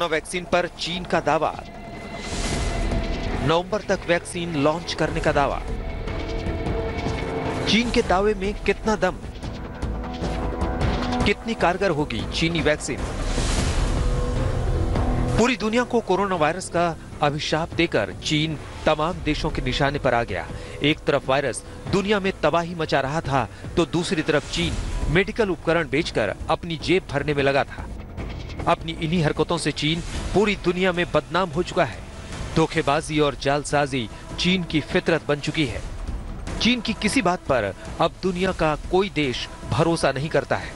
Corona vaccine पर चीन का दावा। नवंबर तक वैक्सीन लॉन्च करने का दावा। चीन के दावे में कितना दम? कितनी कारगर होगी चीनी वैक्सीन? पूरी दुनिया को कोरोना वायरस का अभिशाप देकर चीन तमाम देशों के निशाने पर आ गया। एक तरफ़ वायरस दुनिया में तबाही मचा रहा था तो दूसरी तरफ़ चीन मेडिकल उपकरण बेचकर अपनी जेब भरने में लगा था। अपनी इन्हीं हरकतों से चीन पूरी दुनिया में बदनाम हो चुका है। धोखेबाजी और जालसाजी चीन की फितरत बन चुकी है। चीन की किसी बात पर अब दुनिया का कोई देश भरोसा नहीं करता है।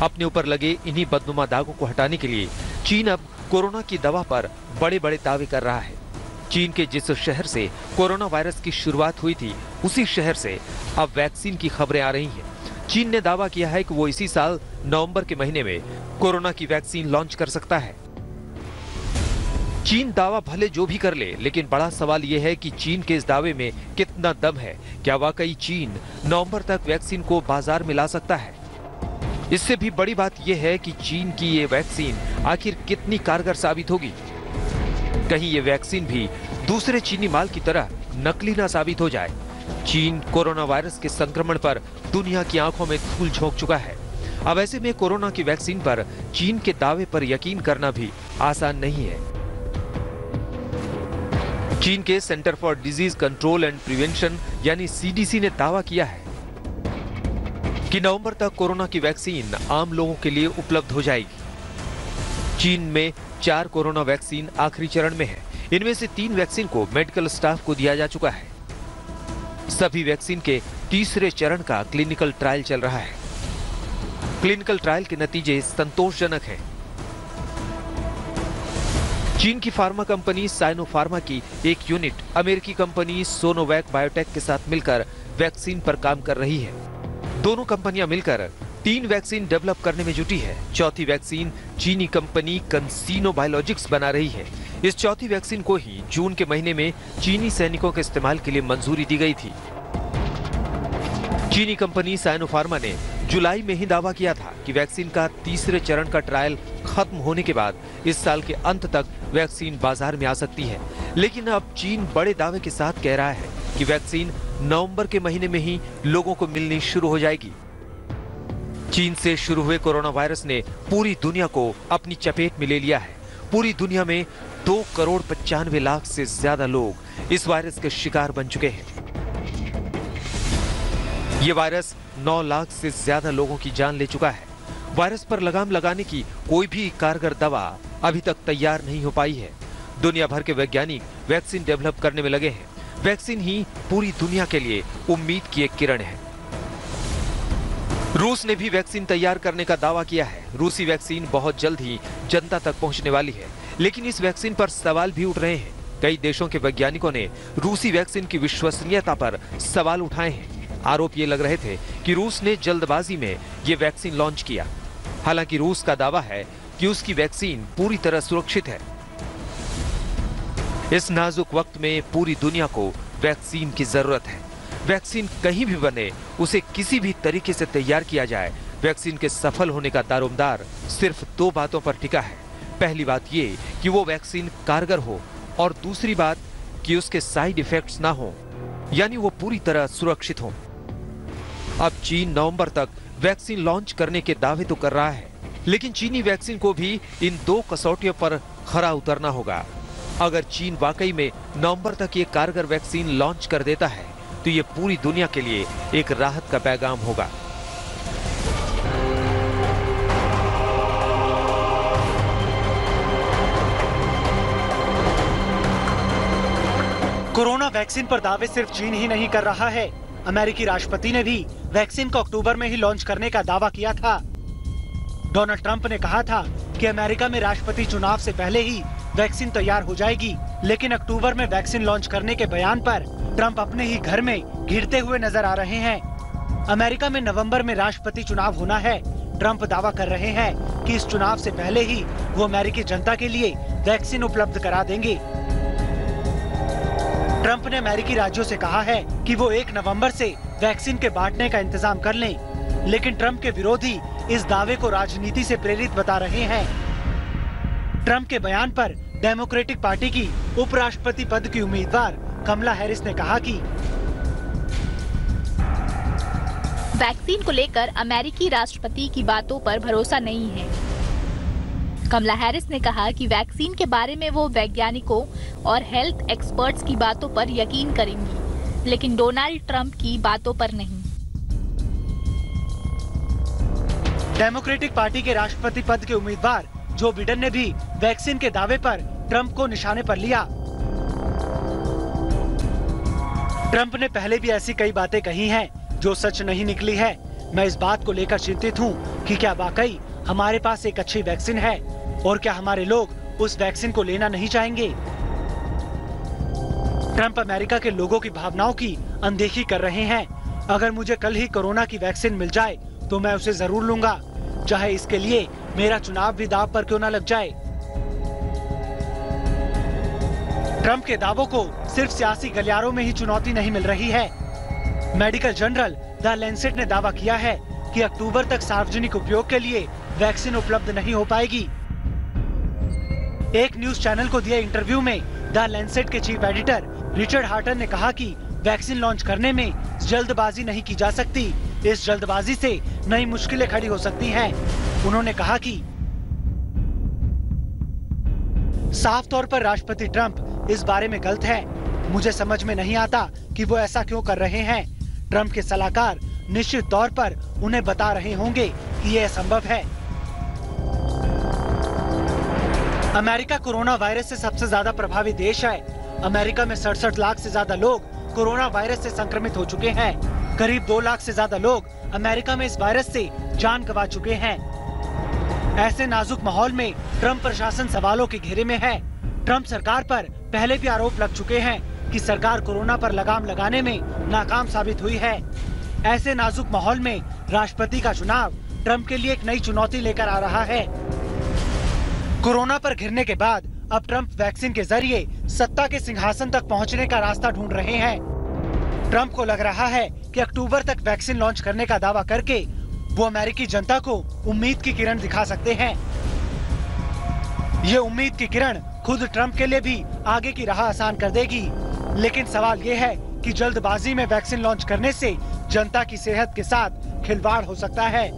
अपने ऊपर लगे इन्हीं बदनुमा दागों को हटाने के लिए चीन अब कोरोना की दवा पर बड़े बड़े दावे कर रहा है। चीन के जिस शहर से कोरोना वायरस की शुरुआत हुई थी, उसी शहर से अब वैक्सीन की खबरें आ रही हैं। चीन ने दावा किया है कि वो इसी साल नवंबर के महीने में कोरोना की वैक्सीन लॉन्च कर सकता है। चीन दावा भले जो भी कर ले, लेकिन बड़ा सवाल यह है कि चीन के इस दावे में कितना दम है। क्या वाकई चीन नवंबर तक वैक्सीन को बाज़ार में ला सकता है? इससे भी बड़ी बात यह है कि चीन की ये वैक्सीन आखिर कितनी कारगर साबित होगी? कहीं ये वैक्सीन भी दूसरे चीनी माल की तरह नकली ना साबित हो जाए। चीन कोरोना वायरस के संक्रमण पर दुनिया की आँखों में धूल झोंक चुका है। अब ऐसे में कोरोना की वैक्सीन पर चीन के दावे पर यकीन करना भी आसान नहीं है। चीन के centre for disease control and prevention, यानी सीडीसी ने दावा किया है कि नवंबर तक कोरोना की वैक्सीन आम लोगों के लिए उपलब्ध हो जाएगी। चीन में चार कोरोना वैक्सीन आखिरी चरण में है। इनमें से तीन वैक्सीन को मेडिकल स्टाफ को दिया जा चुका है। सभी वैक्सीन के तीसरे चरण का क्लिनिकल ट्रायल चल रहा है। क्लिनिकल ट्रायल के नतीजे संतोषजनक हैं। चीन की फार्मा कंपनी साइनो फार्मा की एक यूनिट अमेरिकी कंपनी सोनोवैक बायोटेक के साथ मिलकर वैक्सीन पर काम कर रही है। दोनों कंपनियाँ मिलकर तीन वैक्सीन डेवलप करने में जुटी है। चौथी वैक्सीन चीनी कंपनी कंसीनो बायोलॉजिक्स बना रही है। इस चौथी वैक्सीन को ही जून के महीने में चीनी सैनिकों के इस्तेमाल के लिए मंजूरी दी गई थी। चीनी कंपनी साइनोफार्मा ने जुलाई में ही दावा किया था कि वैक्सीन का तीसरे चरण का ट्रायल खत्म होने के बाद इस साल के अंत तक वैक्सीन बाज़ार में आ सकती है। लेकिन अब चीन बड़े दावे के साथ कह रहा है कि वैक्सीन नवंबर के महीने में ही लोगों को मिलनी शुरू हो जाएगी। चीन से शुरू हुए कोरोना वायरस ने पूरी दुनिया को अपनी चपेट में ले लिया है। पूरी दुनिया में दो करोड़ पचानवे लाख से ज़्यादा लोग इस वायरस के शिकार बन चुके हैं। ये वायरस 9 लाख से ज़्यादा लोगों की जान ले चुका है। वायरस पर लगाम लगाने की कोई भी कारगर दवा अभी तक तैयार नहीं हो पाई है। दुनिया भर के वैज्ञानिक वैक्सीन डेवलप करने में लगे हैं। वैक्सीन ही पूरी दुनिया के लिए उम्मीद की एक किरण है। रूस ने भी वैक्सीन तैयार करने का दावा किया है। रूसी वैक्सीन बहुत जल्द ही जनता तक पहुँचने वाली है। लेकिन इस वैक्सीन पर सवाल भी उठ रहे हैं। कई देशों के वैज्ञानिकों ने रूसी वैक्सीन की विश्वसनीयता पर सवाल उठाए हैं। आरोप ये लग रहे थे कि रूस ने जल्दबाजी में ये वैक्सीन लॉन्च किया। हालाँकि रूस का दावा है कि उसकी वैक्सीन पूरी तरह सुरक्षित है। इस नाजुक वक्त में पूरी दुनिया को वैक्सीन की ज़रूरत है। वैक्सीन कहीं भी बने, उसे किसी भी तरीके से तैयार किया जाए। वैक्सीन के सफल होने का दारोमदार सिर्फ़ दो बातों पर टिका है। पहली बात ये कि वो वैक्सीन कारगर हो और दूसरी बात कि उसके साइड इफेक्ट्स ना हो, यानी वो पूरी तरह सुरक्षित हो। अब चीन नवंबर तक वैक्सीन लॉन्च करने के दावे तो कर रहा है, लेकिन चीनी वैक्सीन को भी इन दो कसौटियों पर खरा उतरना होगा। अगर चीन वाकई में नवंबर तक ये कारगर वैक्सीन लॉन्च कर देता है तो ये पूरी दुनिया के लिए एक राहत का पैगाम होगा। कोरोना वैक्सीन पर दावे सिर्फ़ चीन ही नहीं कर रहा है, अमेरिकी राष्ट्रपति ने भी वैक्सीन को अक्टूबर में ही लॉन्च करने का दावा किया था। डोनाल्ड ट्रंप ने कहा था कि अमेरिका में राष्ट्रपति चुनाव से पहले ही वैक्सीन तैयार हो जाएगी, लेकिन अक्टूबर में वैक्सीन लॉन्च करने के बयान पर ट्रंप अपने ही घर में घिरते हुए नज़र आ रहे हैं। अमेरिका में नवंबर में राष्ट्रपति चुनाव होना है। ट्रंप दावा कर रहे हैं कि इस चुनाव से पहले ही वो अमेरिकी जनता के लिए वैक्सीन उपलब्ध करा देंगे। ट्रंप ने अमेरिकी राज्यों से कहा है कि वो एक नवंबर से वैक्सीन के बांटने का इंतज़ाम कर लें। लेकिन ट्रंप के विरोधी इस दावे को राजनीति से प्रेरित बता रहे हैं ट्रंप के बयान पर डेमोक्रेटिक पार्टी की उपराष्ट्रपति पद की उम्मीदवार कमला हैरिस ने कहा कि वैक्सीन को लेकर अमेरिकी राष्ट्रपति की बातों पर भरोसा नहीं है कमला हैरिस ने कहा कि वैक्सीन के बारे में वो वैज्ञानिकों और हेल्थ एक्सपर्ट्स की बातों पर यकीन करेंगी लेकिन डोनाल्ड ट्रंप की बातों पर नहीं। डेमोक्रेटिक पार्टी के राष्ट्रपति पद के उम्मीदवार जो बिडन ने भी वैक्सीन के दावे पर ट्रंप को निशाने पर लिया। ट्रंप ने पहले भी ऐसी कई बातें कही हैं जो सच नहीं निकली है। मैं इस बात को लेकर चिंतित हूँ कि क्या वाकई हमारे पास एक अच्छी वैक्सीन है और क्या हमारे लोग उस वैक्सीन को लेना नहीं चाहेंगे। ट्रंप अमेरिका के लोगों की भावनाओं की अनदेखी कर रहे हैं। अगर मुझे कल ही कोरोना की वैक्सीन मिल जाए तो मैं उसे ज़रूर लूँगा। चाहे इसके लिए मेरा चुनाव भी दाव पर क्यों न लग जाए। ट्रंप के दावों को सिर्फ़ सियासी गलियारों में ही चुनौती नहीं मिल रही है। मेडिकल जनरल द लेंसेट ने दावा किया है कि अक्टूबर तक सार्वजनिक उपयोग के लिए वैक्सीन उपलब्ध नहीं हो पाएगी। एक न्यूज़ चैनल को दिए इंटरव्यू में द लेंसेट के चीफ एडिटर रिचर्ड हार्टन ने कहा कि वैक्सीन लॉन्च करने में जल्दबाजी नहीं की जा सकती। इस जल्दबाजी से नई मुश्किलें खड़ी हो सकती हैं। उन्होंने कहा कि साफ़ तौर पर राष्ट्रपति ट्रंप इस बारे में गलत है। मुझे समझ में नहीं आता कि वो ऐसा क्यों कर रहे हैं। ट्रंप के सलाहकार निश्चित तौर पर उन्हें बता रहे होंगे कि यह संभव है। अमेरिका कोरोना वायरस से सबसे ज़्यादा प्रभावित देश है। अमेरिका में सड़सठ लाख से ज़्यादा लोग कोरोना वायरस से संक्रमित हो चुके हैं। करीब दो लाख से ज़्यादा लोग अमेरिका में इस वायरस से जान गंवा चुके हैं। ऐसे नाजुक माहौल में ट्रंप प्रशासन सवालों के घेरे में है। ट्रंप सरकार पर पहले भी आरोप लग चुके हैं कि सरकार कोरोना पर लगाम लगाने में नाकाम साबित हुई है। ऐसे नाजुक माहौल में राष्ट्रपति का चुनाव ट्रंप के लिए एक नई चुनौती लेकर आ रहा है। कोरोना पर घिरने के बाद अब ट्रंप वैक्सीन के ज़रिए सत्ता के सिंहासन तक पहुँचने का रास्ता ढूंढ रहे हैं। ट्रंप को लग रहा है कि अक्टूबर तक वैक्सीन लॉन्च करने का दावा करके वो अमेरिकी जनता को उम्मीद की किरण दिखा सकते हैं। ये उम्मीद की किरण खुद ट्रंप के लिए भी आगे की राह आसान कर देगी। लेकिन सवाल ये है कि जल्दबाजी में वैक्सीन लॉन्च करने से जनता की सेहत के साथ खिलवाड़ हो सकता है।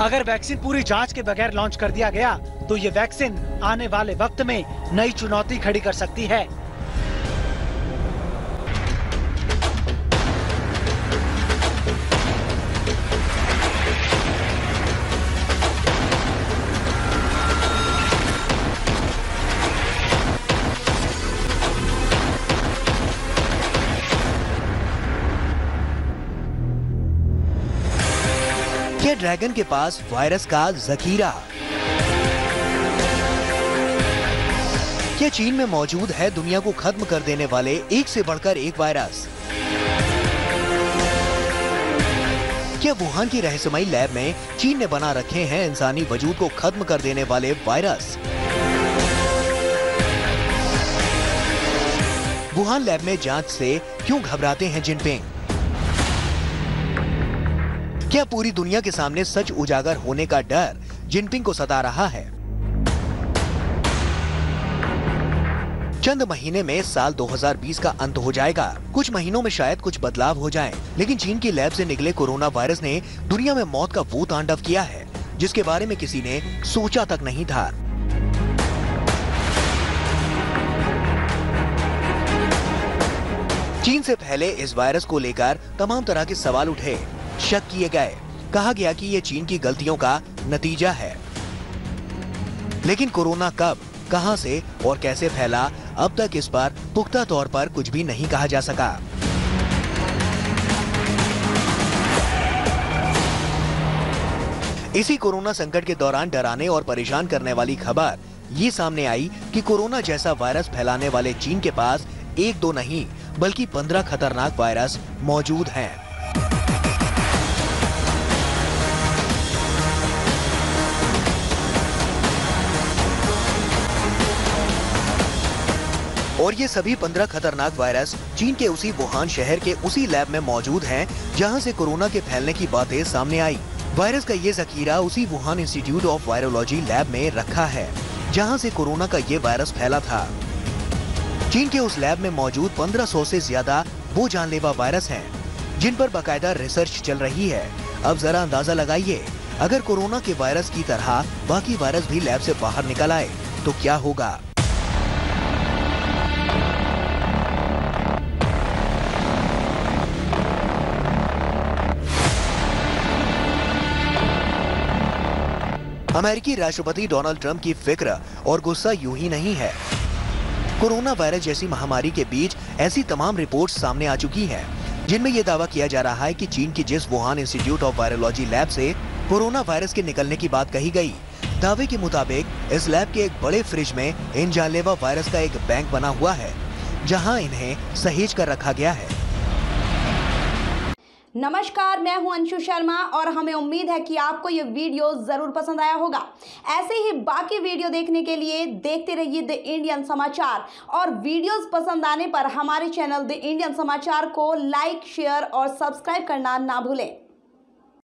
अगर वैक्सीन पूरी जाँच के बगैर लॉन्च कर दिया गया तो ये वैक्सीन आने वाले वक्त में नई चुनौती खड़ी कर सकती है। ड्रैगन के पास वायरस का जखीरा। क्या चीन में मौजूद है दुनिया को खत्म कर देने वाले एक से बढ़कर एक वायरस? क्या वुहान की रहस्यमयी लैब में चीन ने बना रखे हैं इंसानी वजूद को खत्म कर देने वाले वायरस? वुहान लैब में जाँच से क्यों घबराते हैं जिनपिंग? क्या पूरी दुनिया के सामने सच उजागर होने का डर जिनपिंग को सता रहा है? चंद महीने में साल 2020 का अंत हो जाएगा। कुछ महीनों में शायद कुछ बदलाव हो जाए, लेकिन चीन की लैब से निकले कोरोना वायरस ने दुनिया में मौत का वो तांडव किया है, जिसके बारे में किसी ने सोचा तक नहीं था। चीन से पहले इस वायरस को लेकर तमाम तरह के सवाल उठे, शक किए गए। कहा गया कि ये चीन की गलतियों का नतीजा है। लेकिन कोरोना कब, कहाँ से और कैसे फैला अब तक इस पर पुख्ता तौर पर कुछ भी नहीं कहा जा सका। इसी कोरोना संकट के दौरान डराने और परेशान करने वाली खबर ये सामने आई कि कोरोना जैसा वायरस फैलाने वाले चीन के पास एक दो नहीं, बल्कि पंद्रह खतरनाक वायरस मौजूद हैं। और ये सभी पंद्रह खतरनाक वायरस चीन के उसी वुहान शहर के उसी लैब में मौजूद हैं, जहाँ से कोरोना के फैलने की बातें सामने आई। वायरस का ये जखीरा उसी Wuhan institute of virology lab में रखा है, जहाँ से कोरोना का ये वायरस फैला था। चीन के उस लैब में मौजूद 1500 से ज़्यादा वो जानलेवा वायरस हैं, जिन पर बाकायदा रिसर्च चल रही है। अब जरा अंदाज़ा लगाइए, अगर कोरोना के वायरस की तरह बाकी वायरस भी लैब से बाहर निकल आए तो क्या होगा? अमेरिकी राष्ट्रपति डोनाल्ड ट्रंप की फ़िक्र और गुस्सा यूँ ही नहीं है। कोरोना वायरस जैसी महामारी के बीच ऐसी तमाम रिपोर्ट्स सामने आ चुकी हैं, जिनमें यह दावा किया जा रहा है कि चीन की जिस Wuhan institute of virology lab से कोरोना वायरस के निकलने की बात कही गई, दावे के मुताबिक इस लैब के एक बड़े फ्रिज में इन जानलेवा वायरस का एक बैंक बना हुआ है, जहाँ इन्हें सहेज कर रखा गया है। नमस्कार, मैं हूँ अंशु शर्मा और हमें उम्मीद है कि आपको ये वीडियो ज़रूर पसंद आया होगा। ऐसे ही बाकी वीडियो देखने के लिए देखते रहिए द इंडियन समाचार और वीडियोस पसंद आने पर हमारे चैनल द इंडियन समाचार को लाइक, शेयर और सब्सक्राइब करना ना भूलें।